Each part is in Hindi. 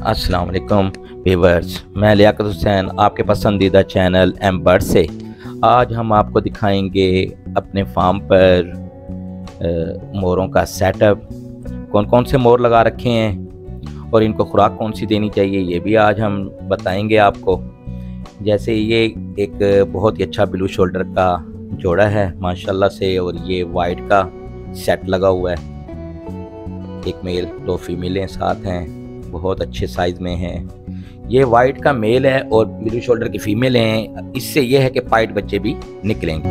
अस्सलाम वालेकुम व्यूवर्स मैं लियाकत हुसैन आपके पसंदीदा चैनल एम बर्ड से। आज हम आपको दिखाएँगे अपने फार्म पर आ, मोरों का सेटअप कौन कौन से मोर लगा रखे हैं और इनको खुराक कौन सी देनी चाहिए ये भी आज हम बताएँगे आपको। जैसे ये एक बहुत ही अच्छा ब्लू शोल्डर का जोड़ा है माशाल्लाह से और ये वाइट का सेट लगा हुआ है। एक मेल दो फीमेलें साथ हैं। बहुत अच्छे साइज़ में है। ये वाइट का मेल है और मिडिल शोल्डर की फीमेल है। इससे यह है कि पाइट बच्चे भी निकलेंगे।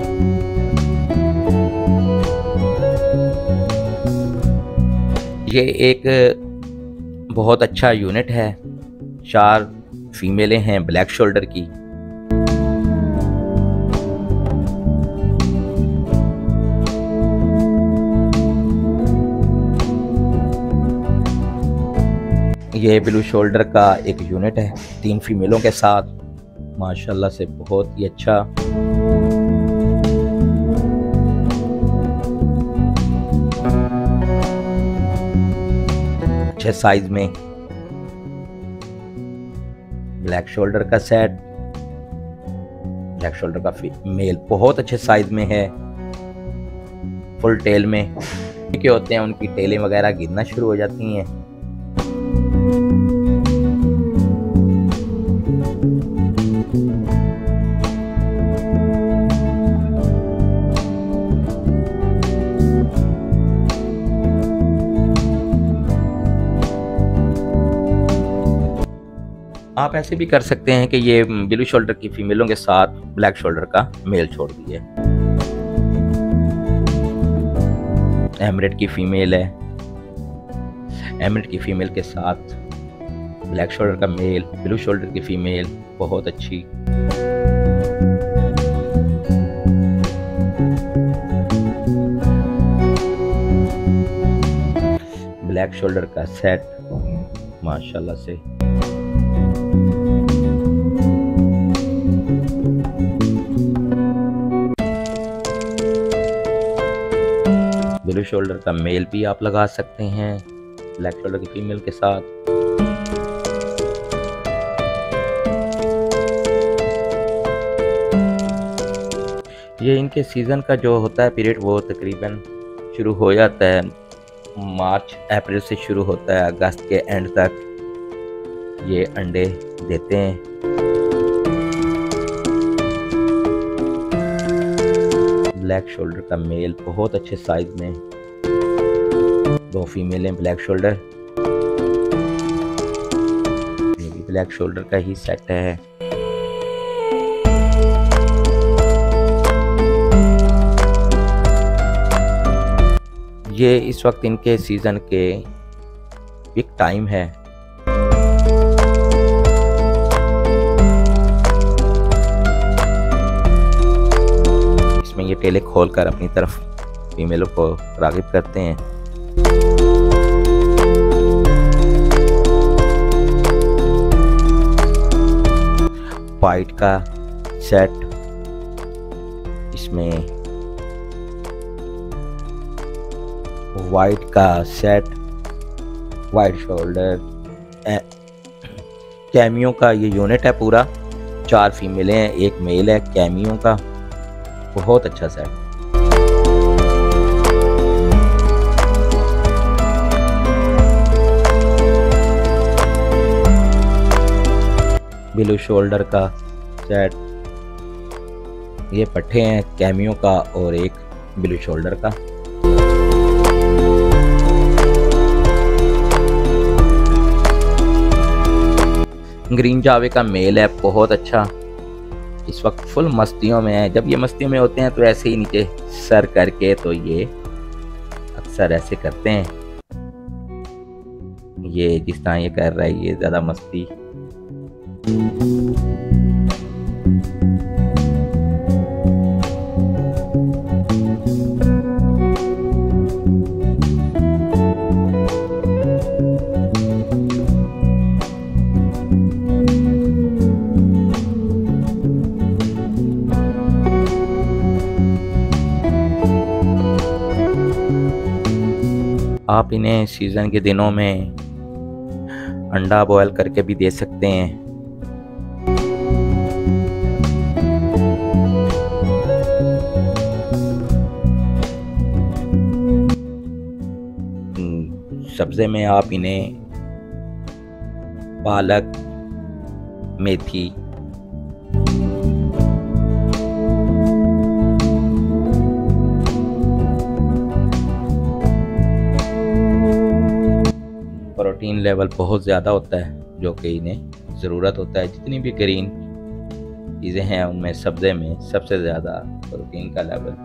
ये एक बहुत अच्छा यूनिट है। चार फीमेलें हैं ब्लैक शोल्डर की। ये ब्लू शोल्डर का एक यूनिट है, तीन फीमेलों के साथ। माशाल्लाह से बहुत ही अच्छा। अच्छे साइज़ में ब्लैक शोल्डर का सेट ब्लैक शोल्डर का मेल बहुत अच्छे साइज़ में है। फुल टेल में। के होते हैं, उनकी टेलें वगैरह गिरना शुरू हो जाती हैं। ऐसे भी कर सकते हैं कि ये ब्लू शोल्डर की फीमेलों के साथ ब्लैक शोल्डर का मेल छोड़ दिए। एमरेट की फीमेल है। एमरेट की फीमेल के साथ ब्लैक शोल्डर का मेल, ब्लू शोल्डर की फीमेल, बहुत अच्छी। ब्लैक शोल्डर का सेट, माशाल्लाह से। ब्लू शोल्डर का मेल भी आप लगा सकते हैं, ब्लैक शोल्डर की फीमेल के साथ। ये इनके सीज़न का जो होता है पीरियड वो तकरीबन शुरू हो जाता है। मार्च, अप्रैल से शुरू होता है, अगस्त के एंड तक ये अंडे देते हैं। ब्लैक शोल्डर का मेल बहुत अच्छे साइज़ में दो फीमेल ब्लैक शोल्डर। ये भी ब्लैक शोल्डर का ही सेट है। ये इस वक्त इनके सीज़न के पिक टाइम है। ये टेले खोलकर अपनी तरफ़ फीमेलों को रागिब करते हैं। वाइट का सेट इसमें वाइट का सेट वाइट शोल्डर कैमियो का ये यूनिट है पूरा। चार फीमेलें हैं, एक मेल है, कैमियो का। बहुत अच्छा सेट ब्लू शोल्डर का सेट ये पट्टे हैं कैमियो का और एक ब्लू शोल्डर का। ग्रीन जावे का मेल है, बहुत अच्छा। इस वक्त फुल मस्तियों में है। जब ये मस्तियों में होते हैं तो ऐसे ही नीचे सर करके तो ये अक्सर ऐसे करते हैं। ये जिस तरह ये कर रहा है, ये ज़्यादा मस्ती। आप इन्हें सीज़न के दिनों में अंडा बॉयल करके भी दे सकते हैं। हम्म, सब्ज़े में आप इन्हें पालक मेथी प्रोटीन लेवल बहुत ज़्यादा होता है, जो कि इन्हें ज़रूरत होता है। जितनी भी ग्रीन चीज़ें हैं, उनमें सब्ज़े में सबसे ज़्यादा प्रोटीन का लेवल।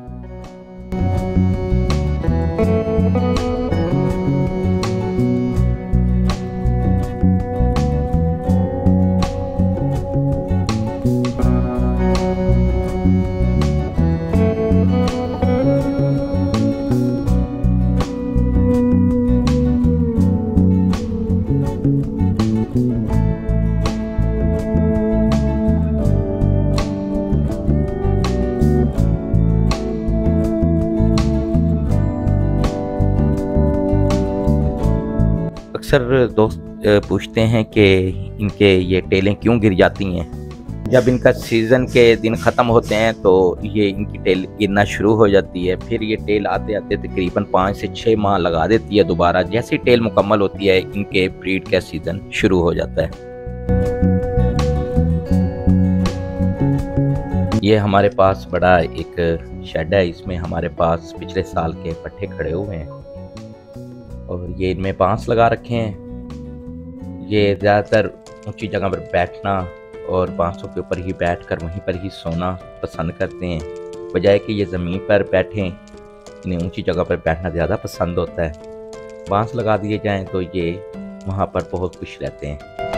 अक्सर दोस्त पूछते हैं कि इनके ये टेलें क्यों गिर जाती हैं? जब इनका सीज़न के दिन ख़त्म होते हैं तो ये इनकी टेल गिरना शुरू हो जाती है। फिर ये टेल आते आते तकरीबन पाँच से छः माह लगा देती है दोबारा। जैसी टेल मुकम्मल होती है, इनके ब्रीड का सीज़न शुरू हो जाता है। ये हमारे पास बड़ा एक शेड है। इसमें हमारे पास पिछले साल के पट्टे खड़े हुए हैं। और ये इनमें बाँस लगा रखे हैं। ये ज़्यादातर ऊँची जगह पर बैठना और बांसों के ऊपर ही बैठकर वहीं पर ही सोना पसंद करते हैं। बजाय कि ये ज़मीन पर बैठें, इन्हें ऊँची जगह पर बैठना ज़्यादा पसंद होता है। बाँस लगा दिए जाएँ तो ये वहाँ पर बहुत खुश रहते हैं।